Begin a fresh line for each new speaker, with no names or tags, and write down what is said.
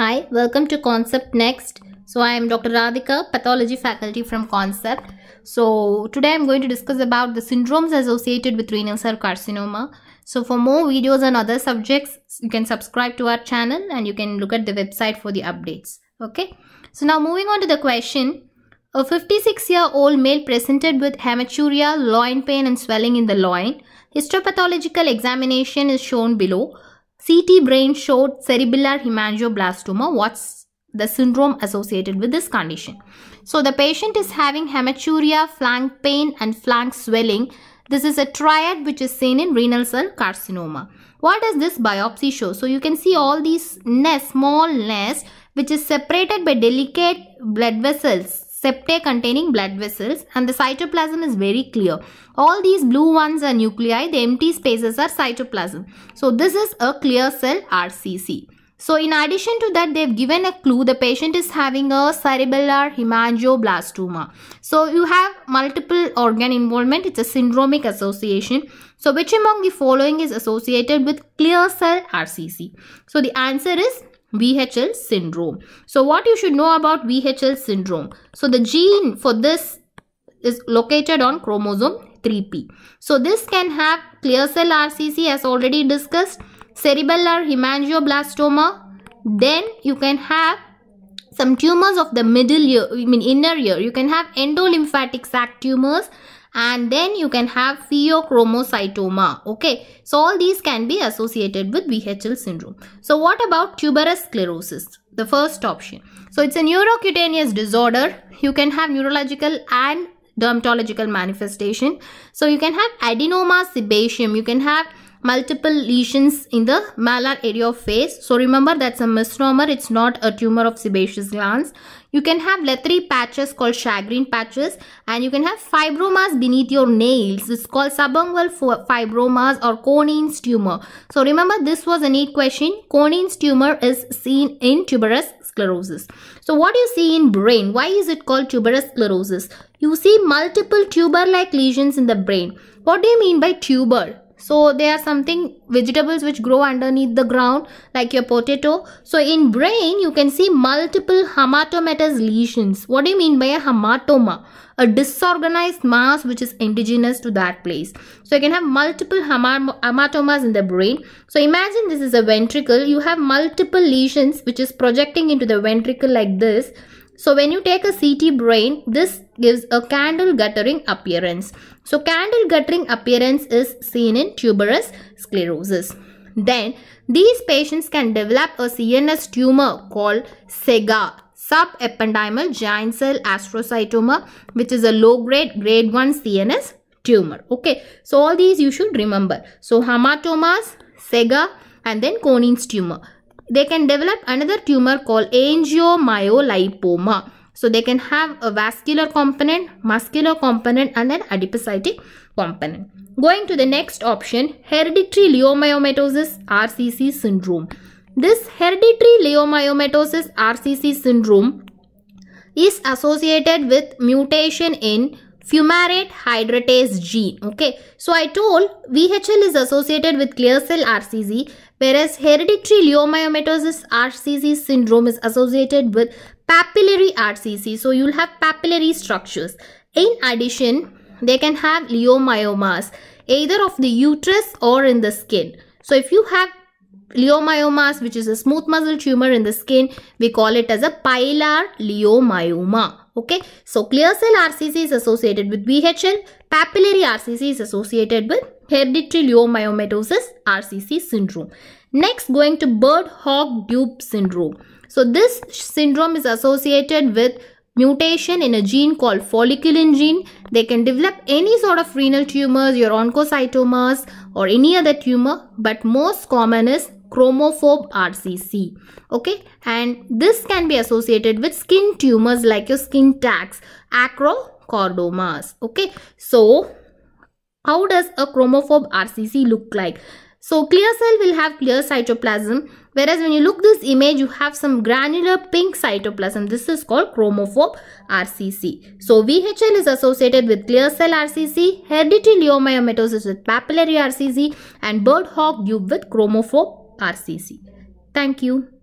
Hi, welcome to Koncpt Next. So I am Dr. Radhika, pathology faculty from Koncpt. So today I'm going to discuss about the syndromes associated with renal cell carcinoma. So for more videos on other subjects, you can subscribe to our channel and you can look at the website for the updates. Okay. So now moving on to the question. A 56-year-old male presented with hematuria, loin pain and swelling in the loin. Histopathological examination is shown below. CT brain showed cerebellar hemangioblastoma. What's the syndrome associated with this condition? So the patient is having hematuria, flank pain and flank swelling. This is a triad which is seen in renal cell carcinoma. What does this biopsy show? So you can see all these nests, small nests which is separated by delicate blood vessels septae containing blood vessels and the cytoplasm is very clear. All these blue ones are nuclei, the empty spaces are cytoplasm. So this is a clear cell RCC. So in addition to that, they've given a clue. The patient is having a cerebellar hemangioblastoma. So you have multiple organ involvement. It's a syndromic association. So which among the following is associated with clear cell RCC? So the answer is VHL syndrome. So what you should know about VHL syndrome? So the gene for this is located on chromosome 3p. So this can have clear cell RCC as already discussed, cerebellar hemangioblastoma. Then you can have some tumors of the middle ear, I mean inner ear. You can have endolymphatic sac tumors and then you can have pheochromocytoma okay? So all these can be associated with VHL syndrome. So what about tuberous sclerosis? The first option. So it's a neurocutaneous disorder. You can have neurological and dermatological manifestation. So you can have adenoma sebaceum you can have multiple lesions in the malar area of face. So remember that's a misnomer. It's not a tumor of sebaceous glands. You can have leathery patches called shagreen patches and you can have fibromas beneath your nails. It's called subungual fibromas or Koenen's tumor. So remember this was a NEET question. Koenen's tumor is seen in tuberous sclerosis. So what do you see in brain? Why is it called tuberous sclerosis? You see multiple tuber-like lesions in the brain. What do you mean by tuber? So they are something vegetables which grow underneath the ground like your potato. So in brain you can see multiple hamartomatous lesions. What do you mean by a hamartoma? A disorganized mass which is indigenous to that place. So you can have multiple hamartomas in the brain. So imagine this is a ventricle. You have multiple lesions which is projecting into the ventricle like this so when you take a CT brain, this gives a candle guttering appearance. So candle guttering appearance is seen in tuberous sclerosis. Then these patients can develop a CNS tumor called SEGA, subependymal giant cell astrocytoma, which is a low grade grade 1 CNS tumor. Okay, so all these you should remember. So hamartomas, SEGA and then Koenen's tumor they can develop another tumor called angiomyolipoma. So they can have a vascular component, muscular component and an adipocytic component. Going to the next option, hereditary leiomyomatosis RCC syndrome. This hereditary leiomyomatosis RCC syndrome is associated with mutation in fumarate hydratase gene. Okay, so I told VHL is associated with clear cell RCC whereas hereditary leiomyomatosis RCC syndrome is associated with papillary RCC. So you'll have papillary structures. In addition, they can have leiomyomas either of the uterus or in the skin. So if you have leiomyomas which is a smooth muscle tumor in the skin, we call it as a pilar leiomyoma. Okay, so clear cell RCC is associated with VHL, papillary RCC is associated with hereditary leiomyomatosis RCC syndrome. Next going to Birt-Hogg-Dube syndrome. So this syndrome is associated with mutation in a gene called folliculin gene. They can develop any sort of renal tumors, your oncocytomas or any other tumor but most common is chromophobe RCC. Okay and this can be associated with skin tumors like your skin tags, acrocordomas. Okay so how does a chromophobe RCC look like? So clear cell will have clear cytoplasm whereas when you look this image you have some granular pink cytoplasm. This is called chromophobe RCC. So VHL is associated with clear cell RCC, hereditary leiomyomatosis with papillary RCC and Birt-Hogg-Dube with chromophobe RCC. Thank you.